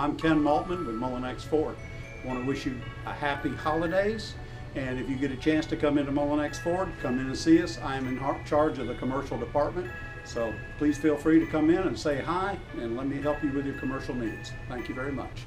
I'm Ken Maltman with Mullinax Ford. Want to wish you a happy holidays. And if you get a chance to come into Mullinax Ford, come in and see us. I am in charge of the commercial department. So please feel free to come in and say hi and let me help you with your commercial needs. Thank you very much.